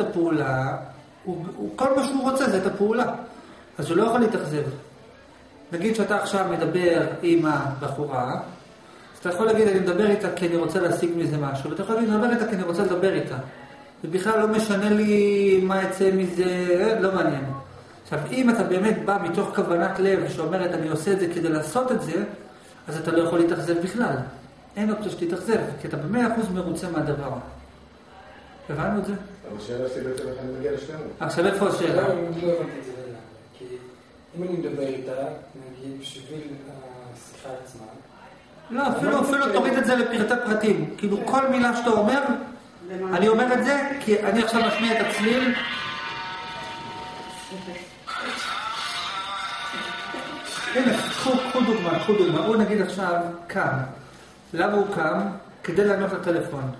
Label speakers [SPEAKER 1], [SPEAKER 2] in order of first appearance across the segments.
[SPEAKER 1] את הפעולה, הוא, הוא, כל מה שהוא רוצה זה את הפעולה. אז הוא לא יכול להתאכזב. נגיד שאתה עכשיו מדבר עם הבחורה, אז אתה יכול להגיד, אני מדבר איתה כי אני רוצה להשיג מזה משהו, ואתה יכול להגיד, אני מדבר איתה כי אני רוצה לדבר איתה. ובכלל לא משנה לי מה יצא מזה, לא מעניין. עכשיו, אם אתה באמת בא מתוך כוונת לב שאומרת, אני עושה את זה כדי לעשות את זה, אז אתה לא יכול להתאכזב בכלל. אין אופציה שתתאכזב, כי אתה במאה אחוז מרוצה מהדבר. הבנו את זה?
[SPEAKER 2] השאלה שלי בעצם איך אני מגיע לשלמות.
[SPEAKER 1] עכשיו איפה השאלה?
[SPEAKER 3] לא, לא הבנתי את זה לגמרי. כי אם אני מדבר איתה, נגיד בשביל השיחה עצמה,
[SPEAKER 1] לא, אפילו, אפילו תוריד את זה לפרטי פרטים. כאילו כל מילה שאתה אומר, אני אומר את זה כי אני עכשיו משמיע את הצליל. הנה, קחו, קחו דוגמה, קחו דוגמה. הוא נגיד עכשיו קם. למה הוא קם? כדי לענות לטלפון.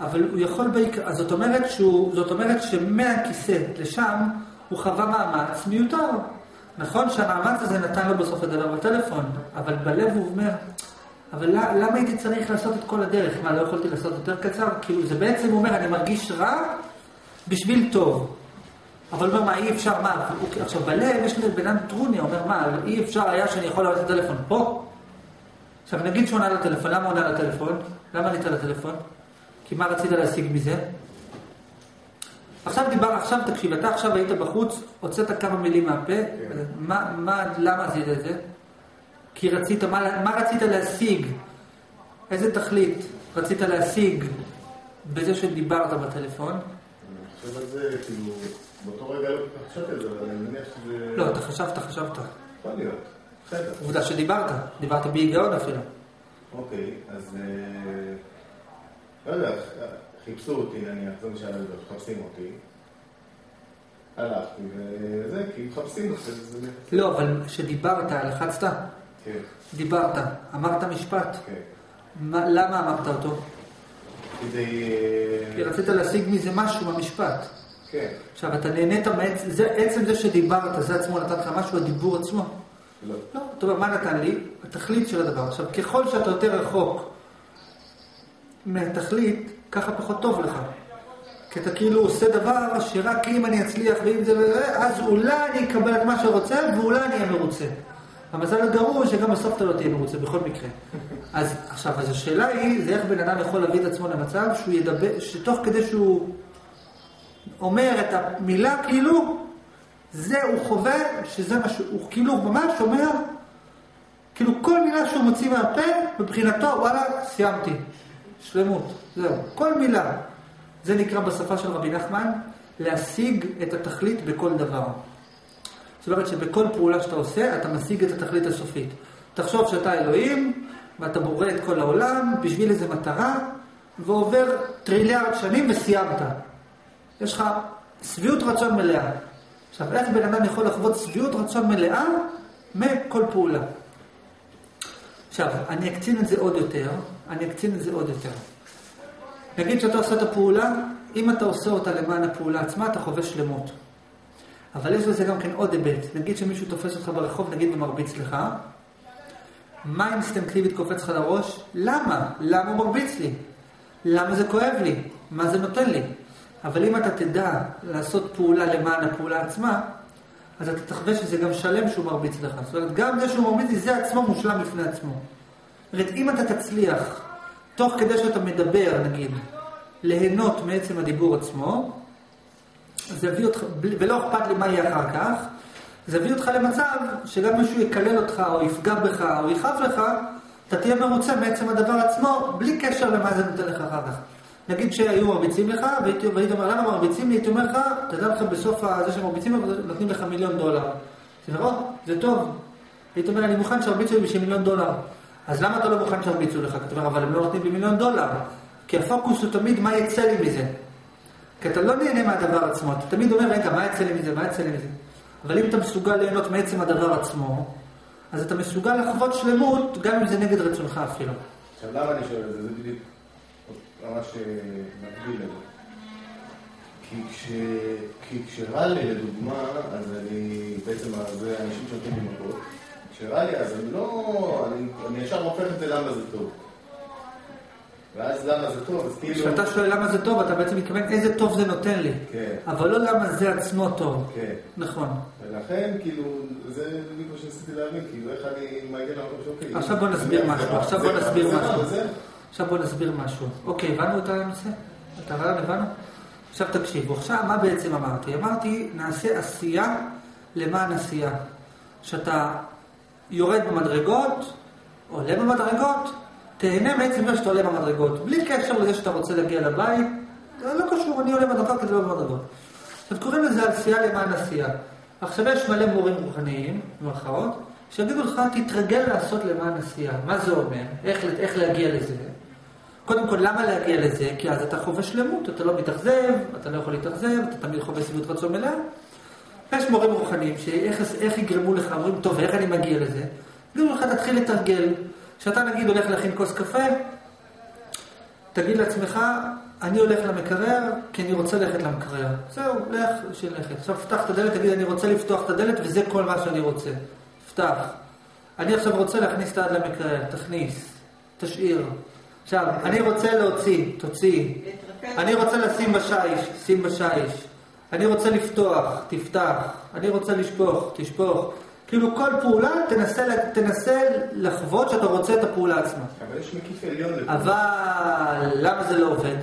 [SPEAKER 1] אבל הוא יכול בעיקר, אז זאת אומרת, שהוא, זאת אומרת שמהכיסא לשם הוא חווה מאמץ מיותר. נכון שהמאמץ הזה נתן לו בסוף הדבר בטלפון, אבל בלב הוא אומר, אבל למה הייתי צריך לעשות את כל הדרך? מה, לא יכולתי לעשות יותר קצר? כאילו, זה בעצם אומר, אני מרגיש רע בשביל טוב. אבל הוא אומר, מה, אי אפשר, מה? עכשיו, בלב יש לי בן אדם טרוני, אומר, מה, אי אפשר היה שאני יכול לעלות לטלפון פה? עכשיו, נגיד שהוא עונה לטלפון, למה הוא עונה לטלפון? למה ענית לטלפון? כי מה רצית להשיג מזה? עכשיו דיבר, עכשיו תקשיב, אתה עכשיו היית בחוץ, הוצאת כמה מילים מהפה, כן. מה, מה, למה עשית את זה? כי רצית, מה, מה רצית להשיג? איזה תכלית רצית להשיג בזה שדיברת בטלפון?
[SPEAKER 2] אני חושב על זה, כאילו, באותו רגע לא חשבתי על זה, אבל אני מניח שזה...
[SPEAKER 1] לא, אתה חשבת, חשבת.
[SPEAKER 2] יכול להיות, בסדר.
[SPEAKER 1] עובדה שדיברת, דיברת בהיגיון אפילו.
[SPEAKER 2] אוקיי, אז... לא יודע, חיפשו אותי, נניח, זה מה שהיה לדבר, מחפשים אותי. הלכתי, וזה, כי מחפשים אותי.
[SPEAKER 1] לא, אבל כשדיברת, לחצת?
[SPEAKER 2] כן.
[SPEAKER 1] דיברת, אמרת משפט.
[SPEAKER 2] כן.
[SPEAKER 1] למה אמרת אותו?
[SPEAKER 2] כדי...
[SPEAKER 1] כי רצית להשיג מזה משהו במשפט.
[SPEAKER 2] כן.
[SPEAKER 1] עכשיו, אתה נהנית מעצם זה שדיברת, זה עצמו נתן לך משהו, הדיבור עצמו?
[SPEAKER 2] לא.
[SPEAKER 1] לא. טוב, מה נתן לי? התכלית של הדבר. עכשיו, ככל שאתה יותר רחוק מהתכלית, ככה פחות טוב לך. כי אתה כאילו עושה דבר שרק אם אני אצליח ואם זה... אז אולי אני אקבל את מה שרוצה ואולי אני אהיה מרוצה. המזל הגרוע שגם בסוף אתה לא תהיה מרוצה, בכל מקרה. אז עכשיו, אז השאלה היא, זה איך בן אדם יכול להביא את עצמו למצב שהוא ידבר, שתוך כדי שהוא אומר את המילה כאילו, זה הוא חווה, שזה מה שהוא כאילו ממש אומר, כאילו כל מילה שהוא מוציא מהפה, מבחינתו, וואלה, סיימתי. שלמות, זהו. כל מילה. זה נקרא בשפה של רבי נחמן, להשיג את התכלית בכל דבר. זאת אומרת שבכל פעולה שאתה עושה, אתה משיג את התכלית הסופית. תחשוב שאתה אלוהים, ואתה בורא את כל העולם בשביל איזו מטרה, ועובר טריליארד שנים וסיימת. יש לך שביעות רצון מלאה. עכשיו, איך בן אדם יכול לחוות שביעות רצון מלאה מכל פעולה? עכשיו, אני אקצין את זה עוד יותר, אני אקצין את זה עוד יותר. נגיד שאתה עושה את הפעולה, אם אתה עושה אותה למען הפעולה עצמה, אתה חווה שלמות. אבל יש לזה גם כן עוד היבט. נגיד שמישהו תופס אותך ברחוב, נגיד ומרביץ לך, מה אינסטנקטיבית קופץ לך לראש? למה? למה הוא מרביץ לי? למה זה כואב לי? מה זה נותן לי? אבל אם אתה תדע לעשות פעולה למען הפעולה עצמה, אז אתה תחווה שזה גם שלם שהוא מרביץ לך. זאת אומרת, גם זה שהוא מרביץ לי, זה עצמו מושלם לפני עצמו. אומרת, אם אתה תצליח, תוך כדי שאתה מדבר, נגיד, ליהנות מעצם הדיבור עצמו, זה יביא אותך, ולא אכפת לי מה יהיה אחר כך, זה יביא אותך למצב שגם מישהו יקלל אותך, או יפגע בך, או יכאב לך, אתה תהיה מרוצה מעצם הדבר עצמו, בלי קשר למה זה נותן לך אחר כך. נגיד שהיו מרביצים לך, והייתי אומר, למה מרביצים לי? הייתי אומר לך, תדע לך בסוף זה שמרביצים נותנים לך מיליון דולר. זה נכון, זה טוב. הייתי אומר, אני מוכן שירביצו לי בשביל מיליון דולר. אז למה אתה לא מוכן שירביצו לך? אתה אומר, אבל הם לא נותנים לי מיליון דולר. כי הפוקוס הוא תמיד מה יצא לי מזה. כי אתה לא נהנה מהדבר עצמו, אתה תמיד אומר, רגע, מה יצא לי מזה, מה יצא לי מזה? אבל אם אתה מסוגל ליהנות מעצם הדבר עצמו, אז אתה מסוגל לחוות שלמות, גם אם זה נגד רצונך אפילו.
[SPEAKER 2] עכשיו, למה אני שואל את זה? זה בדיוק ממש אה, מקביל לזה. כי, כש, כי כשרע לי, לדוגמה, אז אני, בעצם זה אנשים שנותנים לי מכות. כשרע לי, אז אני לא, אני, אני ישר הופך את זה למה זה טוב. ואז למה זה טוב, אז כאילו...
[SPEAKER 1] כשאתה שואל למה זה טוב, אתה בעצם מתכוון איזה טוב זה נותן לי.
[SPEAKER 2] כן.
[SPEAKER 1] אבל לא למה זה עצמו טוב.
[SPEAKER 2] כן.
[SPEAKER 1] נכון.
[SPEAKER 2] ולכן, כאילו, זה בדיוק מה שניסיתי להבין, כאילו, איך אני מגיע למקום שאוקיי...
[SPEAKER 1] עכשיו בוא נסביר משהו,
[SPEAKER 2] זה-
[SPEAKER 1] עכשיו בוא נסביר
[SPEAKER 2] זה-
[SPEAKER 1] משהו. עכשיו בוא נסביר משהו. אוקיי, הבנו את הנושא? את הרעיון הבנו? עכשיו תקשיבו, עכשיו מה בעצם אמרתי? אמרתי, נעשה עשייה למען עשייה. שאתה יורד במדרגות, עולה במדרגות, תהנה מעצם זה שאתה עולה במדרגות. בלי קשר לזה שאתה רוצה להגיע לבית, זה לא קשור, אני עולה במדרגות כדי לא במדרגות. עכשיו קוראים לזה עשייה למען עשייה. עכשיו יש מלא מורים רוחניים, במרכאות, שיגידו לך, תתרגל לעשות למען עשייה. מה זה אומר? איך, איך להגיע לזה? קודם כל, למה להגיע לזה? כי אז אתה חווה שלמות, אתה לא מתאכזב, אתה לא יכול להתאכזב, אתה תמיד חווה שביעות רצון מלאה. יש מורים רוחניים שאיך איך יגרמו לך, אומרים, טוב, איך אני מגיע לזה? יגידו לך, תתחיל לתרגל. כשאתה נגיד הולך להכין כוס קפה, תגיד לעצמך, אני הולך למקרר כי אני רוצה ללכת למקרר. זהו, לך, שלכת. עכשיו פתח את הדלת, תגיד, אני רוצה לפתוח את הדלת וזה כל מה שאני רוצה. פתח. אני עכשיו רוצה להכניס את היד למקרר, תכניס, תשאיר. עכשיו, אני רוצה להוציא, תוציא. אני רוצה לשים בשיש, שים בשיש. אני רוצה לפתוח, תפתח. אני רוצה לשפוך, תשפוך. כאילו כל פעולה, תנסה, תנסה לחוות שאתה רוצה את הפעולה עצמה.
[SPEAKER 2] אבל יש מקיף עליון לפה.
[SPEAKER 1] אבל למה זה לא עובד?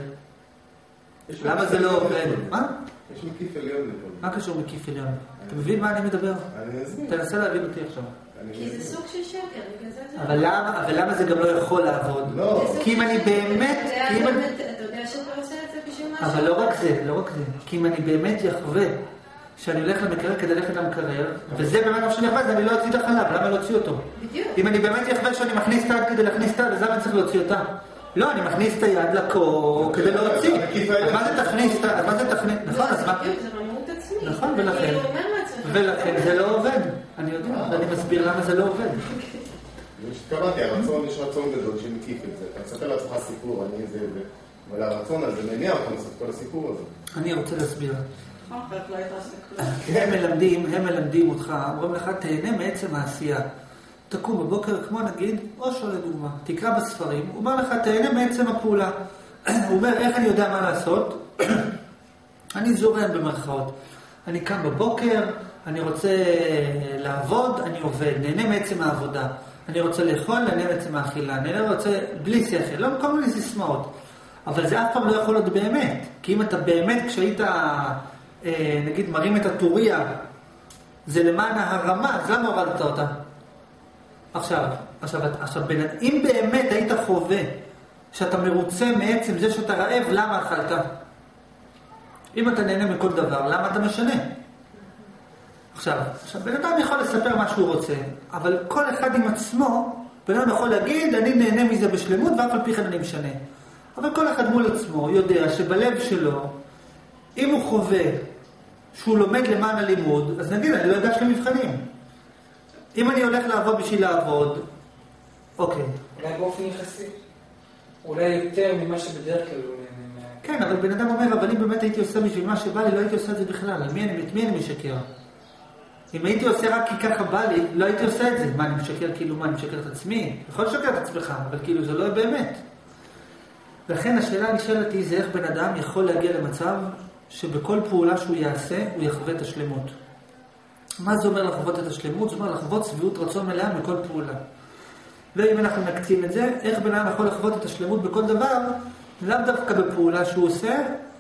[SPEAKER 2] יש
[SPEAKER 1] למה זה לא עובד? מה?
[SPEAKER 2] יש מקיף עליון לפה.
[SPEAKER 1] מה קשור מקיף עליון? אתה מבין מה אני מדבר?
[SPEAKER 2] אני אסביר.
[SPEAKER 1] תנסה להבין אותי עכשיו.
[SPEAKER 4] כי זה. סוג של שקר, בגלל זה זה...
[SPEAKER 1] אבל למה, אבל למה זה גם לא יכול לעבוד?
[SPEAKER 2] לא.
[SPEAKER 1] כי אם אני- באמת-
[SPEAKER 4] אתה יודע שאתה עושה
[SPEAKER 1] אבל לא רק זה, לא רק זה. כי אם אני באמת יחווה שאני הולך למקרר כדי ללכת למקרר, וזה באמת מה שאני אחווה, אז אני לא אוציא את החלב, למה להוציא אותו?
[SPEAKER 4] בדיוק.
[SPEAKER 1] אם אני באמת אחווה שאני מכניס את היד כדי להכניס את היד, אז למה אני צריך להוציא אותה? לא, אני מכניס את היד לקור כדי להוציא. אז מה זה תכניס? אז מה זה תכניס? נכון, אז מה?
[SPEAKER 4] זה עצמית.
[SPEAKER 1] נכון, ולכן, ולכן זה לא עובד. אני יודע, ואני מסביר למה זה לא עובד.
[SPEAKER 2] שהתכוונתי, הרצון, יש רצון גדול שמקיף את זה. אתה מספר לעצמך סיפור, אני זה זה. אבל הרצון הזה מניע אותך לעשות כל הסיפור הזה.
[SPEAKER 1] אני רוצה להסביר.
[SPEAKER 4] נכון, לא.
[SPEAKER 1] הם מלמדים, הם מלמדים אותך, אומרים לך, תהנה מעצם העשייה. תקום בבוקר, כמו נגיד, אושו לדוגמה, תקרא בספרים, הוא אומר לך, תהנה מעצם הפעולה. הוא אומר, איך אני יודע מה לעשות? אני זורם במרכאות. אני קם בבוקר, אני רוצה לעבוד, אני עובד, נהנה מעצם העבודה. אני רוצה לאכול, נהנה מעצם האכילה. נהנה רוצה, בלי שכל, לא כל מיני סיסמאות. אבל זה אף פעם לא יכול להיות באמת. כי אם אתה באמת, כשהיית, אה, נגיד, מרים את הטוריה, זה למען הרמה, אז למה הורדת אותה? עכשיו, עכשיו, עכשיו, בין- אם באמת היית חווה שאתה מרוצה מעצם זה שאתה רעב, למה אכלת? אם אתה נהנה מכל דבר, למה אתה משנה? עכשיו, עכשיו, בן אדם יכול לספר מה שהוא רוצה, אבל כל אחד עם עצמו, בן אדם יכול להגיד, אני נהנה מזה בשלמות, ואף על פי כן אני משנה. אבל כל אחד מול עצמו יודע שבלב שלו, אם הוא חווה שהוא לומד למען הלימוד, אז נגיד, אני לא אגש למבחנים. אם אני הולך לעבוד בשביל לעבוד, אוקיי.
[SPEAKER 3] אולי באופן יחסי. אולי יותר ממה שבדרך כלל הוא נהנה.
[SPEAKER 1] כן, אבל בן אדם אומר, אבל אם באמת הייתי עושה בשביל מה שבא לי, לא הייתי עושה את זה בכלל. על מי אני, את מי אני משקר? אם הייתי עושה רק כי ככה בא לי, לא הייתי עושה את זה. מה, אני משקר כאילו, מה, אני משקר את עצמי? יכול לשקר את עצמך, אבל כאילו זה לא באמת. לכן השאלה הנשאלת היא, זה איך בן אדם יכול להגיע למצב שבכל פעולה שהוא יעשה, הוא יחווה את השלמות. מה זה אומר לחוות את השלמות? זה אומר לחוות שביעות רצון מלאה מכל פעולה. ואם אנחנו נקצין את זה, איך בן אדם יכול לחוות את השלמות בכל דבר, לאו דווקא בפעולה שהוא עושה,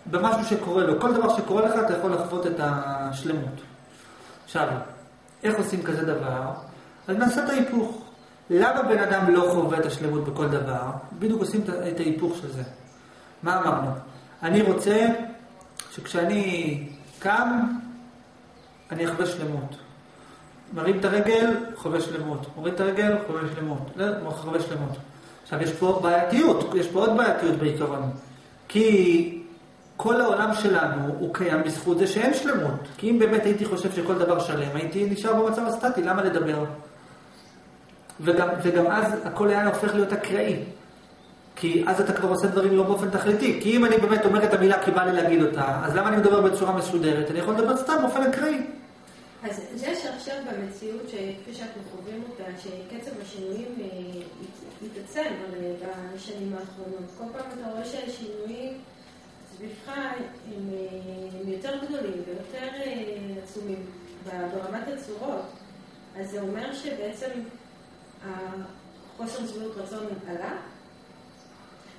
[SPEAKER 1] במשהו שקורה לו. כל דבר שקורה לך, אתה יכול לחוות את השלמות. עכשיו, איך עושים כזה דבר? אז נעשה את ההיפוך. למה בן אדם לא חווה את השלמות בכל דבר? בדיוק עושים את- ההיפוך של זה. מה אמרנו? אני רוצה שכשאני קם, אני אחווה שלמות. מרים את הרגל, חווה שלמות. מוריד את הרגל, חווה שלמות. לא, חווה שלמות. עכשיו, יש פה בעייתיות, יש פה עוד בעייתיות בעיקרון. כי כל העולם שלנו הוא קיים בזכות זה שאין שלמות. כי אם באמת הייתי חושב שכל דבר שלם, הייתי נשאר במצב הסטטי, למה לדבר? וגם, וגם אז הכל היה הופך להיות אקראי. כי אז אתה כבר עושה דברים לא באופן תכליתי. כי אם אני באמת אומר את המילה כי בא לי להגיד אותה, אז למה אני מדבר בצורה מסודרת? אני יכול לדבר סתם באופן אקראי.
[SPEAKER 4] אז זה שעכשיו במציאות, כפי שאנחנו חווים אותה, שקצב השינויים אה, הת- התעצם הרי בשנים האחרונות. כל פעם אתה רואה שהשינויים סביבך הם, אה, הם יותר גדולים ויותר אה, עצומים ברמת הצורות. אז זה אומר שבעצם החוסר שביעות רצון עלה.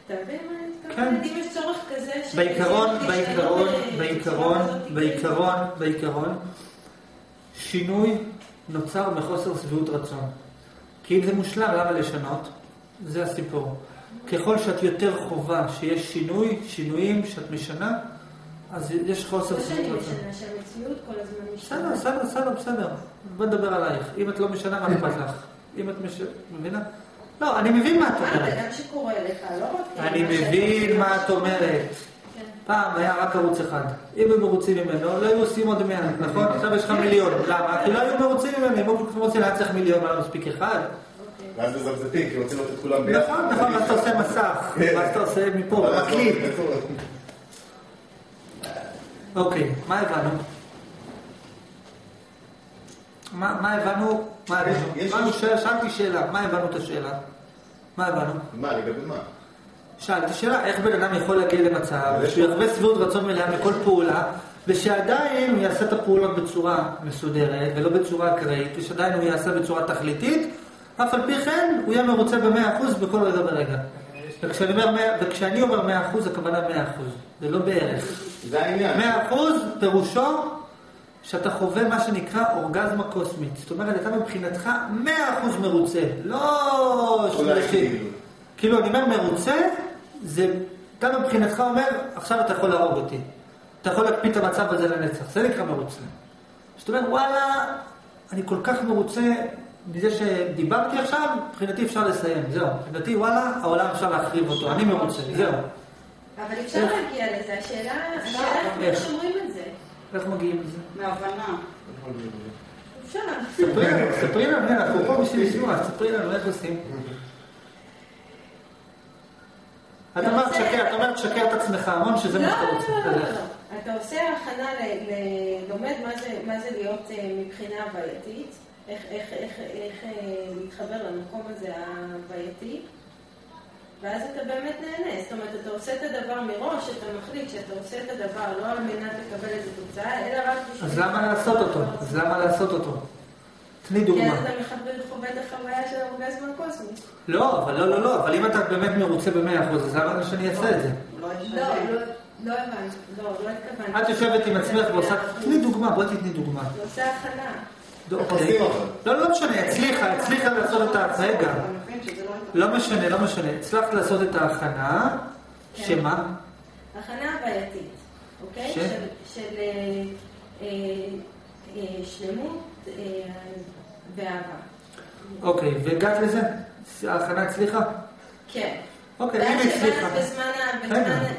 [SPEAKER 1] כן.
[SPEAKER 4] אם יש צורך כזה ש...
[SPEAKER 1] בעיקרון, בעיקרון, בעיקרון, בעיקרון, בעיקרון, שינוי נוצר מחוסר שביעות רצון. כי אם זה מושלם, למה לשנות? זה הסיפור. ככל שאת יותר חובה שיש שינוי, שינויים שאת משנה, אז יש חוסר
[SPEAKER 4] לא
[SPEAKER 1] שביעות
[SPEAKER 4] שאני. משנה, שהמציאות כל הזמן משתנה.
[SPEAKER 1] בסדר, בסדר, בסדר. בוא נדבר עלייך. אם את לא משנה, מה אכפת לך? אם את. מבינה? לא, אני מבין מה את אומרת.
[SPEAKER 4] זה גם שקורה לך, לא רק...
[SPEAKER 1] אני מבין. מה את אומרת.
[SPEAKER 4] כן.
[SPEAKER 1] פעם היה רק ערוץ אחד. אם הם מרוצים ממנו, לא היו עושים עוד מאה, נכון? עכשיו יש לך מיליון. למה? כי לא היו מרוצים ממנו. אם היו רוצים, צריך מיליון, היה מספיק אחד.
[SPEAKER 2] ואז מזפזפים, כי רוצים לראות את כולם ביחד.
[SPEAKER 1] נכון, נכון, ואז אתה עושה מסך. ואז אתה עושה מפה,
[SPEAKER 2] אז לא,
[SPEAKER 1] מקליט.
[SPEAKER 2] בקיצור,
[SPEAKER 1] אוקיי, מה הבנו? מה הבנו? מה הבנו? שאלתי שאלה, מה הבנו את השאלה? מה הבנו?
[SPEAKER 2] מה, לגבי מה?
[SPEAKER 1] שאלתי שאלה, איך בן אדם יכול להגיע למצב שהוא יחווה שביעות רצון מלאה מכל פעולה, ושעדיין הוא יעשה את הפעולות בצורה מסודרת ולא בצורה אקראית, ושעדיין הוא יעשה בצורה תכליתית, אף על פי כן הוא יהיה מרוצה ב-100% בכל רגע ורגע. וכשאני אומר 100%, וכשאני אומר 100% הכוונה 100%, זה לא בערך.
[SPEAKER 2] זה העניין.
[SPEAKER 1] 100% פירושו שאתה חווה מה שנקרא אורגזמה קוסמית. זאת אומרת, אתה מבחינתך 100% מרוצה, לא...
[SPEAKER 2] אולי
[SPEAKER 1] ש-
[SPEAKER 2] כאילו.
[SPEAKER 1] כאילו, אני אומר מרוצה, זה... אתה מבחינתך אומר, עכשיו אתה יכול להרוג אותי. אתה יכול להקפיא את המצב הזה לנצח. זה נקרא מרוצה. זאת אומרת, וואלה, אני כל כך מרוצה מזה שדיברתי עכשיו, מבחינתי אפשר לסיים, זהו. מבחינתי, וואלה, העולם אפשר להחריב אותו, אני מרוצה, זהו.
[SPEAKER 4] אבל אפשר? להגיע לזה, השאלה השאלה
[SPEAKER 1] איך?
[SPEAKER 4] שומרים את זה.
[SPEAKER 1] איך מגיעים לזה?
[SPEAKER 5] מהבנה.
[SPEAKER 4] אפשר.
[SPEAKER 1] ספרי לנו, ספרי לנו, אנחנו פה בשביל לשמוע, ספרי לנו איך עושים. את אמרת שקר, את אומרת שקר את עצמך המון שזה
[SPEAKER 4] לא,
[SPEAKER 1] מה שאתה רוצה.
[SPEAKER 4] לא, לא, לא. לא. אתה עושה הכנה, ל- ל- לומד מה זה- להיות אה, מבחינה הווייתית, איך- איך איך- איך אה, להתחבר למקום הזה הבעייתי, ואז אתה באמת נהנה. זאת אומרת, אתה עושה את הדבר מראש, אתה מחליט שאתה עושה את הדבר לא על מנת לקבל איזו תוצאה, אלא רק בשביל...
[SPEAKER 1] אז למה לעשות אותו? אז למה לעשות אותו? תני
[SPEAKER 4] כי
[SPEAKER 1] דוגמה.
[SPEAKER 4] אז אתה מחבר חווה את החוויה של האורגזמה הקוסמית.
[SPEAKER 1] לא, אבל לא, לא, לא, אבל אם אתה באמת מרוצה ב-100%, אז למה שאני אעשה את זה?
[SPEAKER 5] לא
[SPEAKER 4] לא. לא, לא הבנתי, לא, לא התכוונתי.
[SPEAKER 1] את יושבת עם עצמך ועושה... תני דוגמה, בואי תתני דוגמה.
[SPEAKER 4] אני עושה הכנה.
[SPEAKER 1] לא, אוקיי.
[SPEAKER 2] אבל?
[SPEAKER 1] לא, לא משנה, הצליחה, הצליחה לעשות את ה... רגע.
[SPEAKER 5] לא יתכן.
[SPEAKER 1] לא משנה, לא משנה. הצלחת לעשות את ההכנה,
[SPEAKER 4] כן.
[SPEAKER 1] שמה?
[SPEAKER 4] הכנה בעייתית, אוקיי? של, של אה, אה, אה, שלמות אה, ואהבה.
[SPEAKER 1] אוקיי, והגעת לזה? ההכנה הצליחה?
[SPEAKER 4] כן.
[SPEAKER 1] אוקיי,
[SPEAKER 4] שבאז
[SPEAKER 1] הצליחה.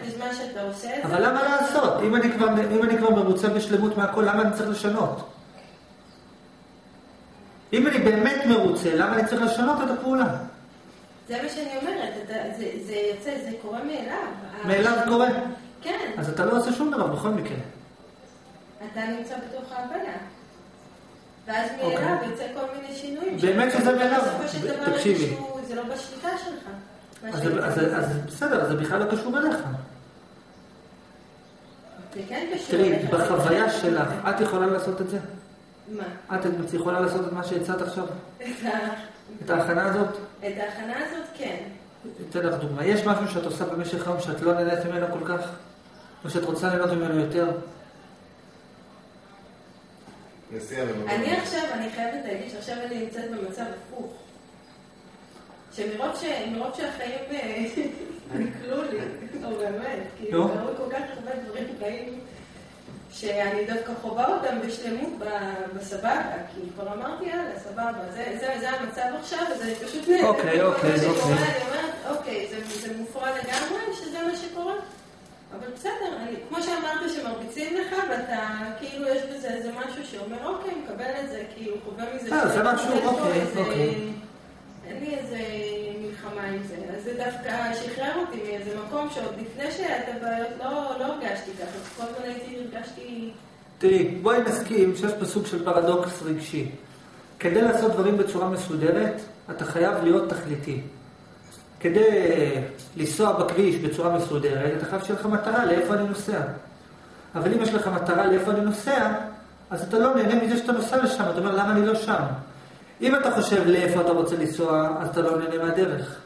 [SPEAKER 4] בזמן, שאתה עושה את זה,
[SPEAKER 1] אבל למה לעשות? אם אני כבר, אם אני כבר מרוצה בשלמות מהכל, למה אני צריך לשנות? אם אני באמת מרוצה, למה אני צריך לשנות את הפעולה?
[SPEAKER 4] זה מה שאני אומרת, אתה, זה, זה יוצא, זה קורה מאליו.
[SPEAKER 1] מאליו
[SPEAKER 4] ה-
[SPEAKER 1] קורה.
[SPEAKER 4] כן,
[SPEAKER 1] אז אתה לא עושה שום דבר בכל מקרה.
[SPEAKER 4] אתה נמצא בתוך ההבנה. ואז
[SPEAKER 1] אוקיי.
[SPEAKER 4] מאליו יוצא כל מיני שינויים.
[SPEAKER 1] באמת שזה מאליו.
[SPEAKER 4] בסופו של דבר
[SPEAKER 1] תקשיבי.
[SPEAKER 4] זה לא בשליטה שלך.
[SPEAKER 1] אז, אז,
[SPEAKER 4] עושה.
[SPEAKER 1] אז בסדר, זה בכלל לא קשור אליך.
[SPEAKER 4] זה כן קשור
[SPEAKER 1] תראי,
[SPEAKER 4] אליך.
[SPEAKER 1] בחוויה שלך, את יכולה לעשות את זה?
[SPEAKER 4] מה?
[SPEAKER 1] את יכולה לעשות את מה שהצעת עכשיו?
[SPEAKER 4] את
[SPEAKER 1] את ההכנה הזאת?
[SPEAKER 4] את ההכנה הזאת כן.
[SPEAKER 1] אתן לך דוגמה. יש משהו שאת עושה במשך היום שאת לא נהנית ממנו כל כך? או שאת רוצה ליהנות ממנו יותר?
[SPEAKER 4] אני עכשיו, אני חייבת להגיד שעכשיו אני נמצאת במצב הפוך. שמרוב שהחיים אה, נקלו לי, לא באמת, כאילו,
[SPEAKER 1] נו.
[SPEAKER 4] קרו כל כך הרבה דברים חיים, שאני דווקא חווה אותם בשלמות בסבבה, כי כבר אמרתי, יאללה, סבבה, זה- זה זה המצב עכשיו, אז אני פשוט נהנית.
[SPEAKER 1] אוקיי, אוקיי, אוקיי.
[SPEAKER 4] אני אומרת, אוקיי, זה- זה מופרע לגמרי, שזה מה שקורה. אבל בסדר, אני, כמו שאמרת שמרביצים לך, ואתה, כאילו יש בזה איזה משהו שאומר, אוקיי, מקבל את זה, כאילו, חווה מזה.
[SPEAKER 1] אה, זה משהו, אוקיי, אוקיי.
[SPEAKER 4] אין לי איזה מלחמה עם זה. אז זה דווקא שחרר אותי מאיזה מקום שעוד לפני שהייתה בעיות, לא, לא הרגשתי ככה. כל הזמן הייתי, הרגשתי
[SPEAKER 1] תראי, בואי נסכים שיש פה סוג של פרדוקס רגשי. כדי לעשות דברים בצורה מסודרת, אתה חייב להיות תכליתי. כדי לנסוע בכביש בצורה מסודרת, אתה חייב שיהיה לך מטרה לאיפה אני נוסע. אבל אם יש לך מטרה לאיפה אני נוסע, אז אתה לא נהנה מזה שאתה נוסע לשם, אתה אומר למה אני לא שם. אם אתה חושב לאיפה אתה רוצה לנסוע, אז אתה לא נהנה מהדרך.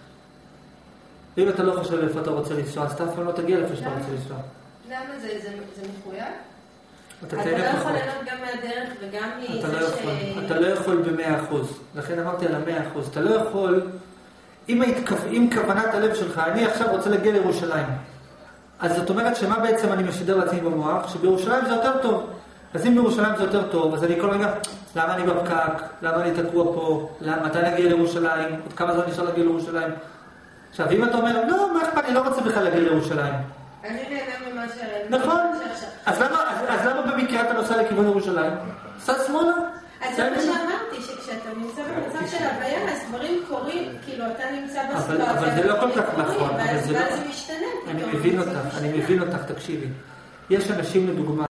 [SPEAKER 1] ואם אתה לא חושב לאיפה אתה רוצה לנסוע, אז אתה אף פעם לא תגיע לאיפה שאתה
[SPEAKER 4] למה?
[SPEAKER 1] רוצה לנסוע.
[SPEAKER 4] למה זה, זה, זה מחויב?
[SPEAKER 1] אתה
[SPEAKER 4] לא יכול. ליהנות גם מהדרך וגם
[SPEAKER 1] לא
[SPEAKER 4] מזה
[SPEAKER 1] יכול,
[SPEAKER 4] ש...
[SPEAKER 1] אתה לא יכול במאה אחוז. לכן אמרתי על המאה אחוז. אתה לא יכול, אם, ההתכו- אם כוונת הלב שלך, אני עכשיו רוצה להגיע לירושלים. אז זאת אומרת שמה בעצם אני משדר לעצמי במוח? שבירושלים זה יותר טוב. אז אם בירושלים זה יותר טוב, אז אני כל רגע, למה אני בפקק? למה אני תקוע פה? למה, מתי נגיע לירושלים? עוד כמה זמן נשאר להגיע לירושלים? עכשיו, אם אתה אומר, לא, מה אכפת לי, לא רוצה בכלל להגיע לירושלים.
[SPEAKER 4] אני נהנה ממה ש...
[SPEAKER 1] נכון. אז למה, במקרה אתה נוסע לכיוון ירושלים? סע שמאלה.
[SPEAKER 4] אז זה מה שאמרתי, שכשאתה נמצא במצב של הוויה, אז דברים קורים, כאילו אתה נמצא בסיטואציה,
[SPEAKER 1] אבל זה לא כל כך נכון,
[SPEAKER 4] ואז
[SPEAKER 1] זה לא-
[SPEAKER 4] ואז זה משתנה.
[SPEAKER 1] אני מבין אותך, אני. מבין אותך, תקשיבי. יש אנשים לדוגמה,